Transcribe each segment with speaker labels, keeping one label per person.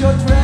Speaker 1: your dream.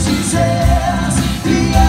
Speaker 1: she says.